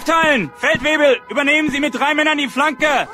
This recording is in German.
Aufteilen! Feldwebel, übernehmen Sie mit drei Männern die Flanke!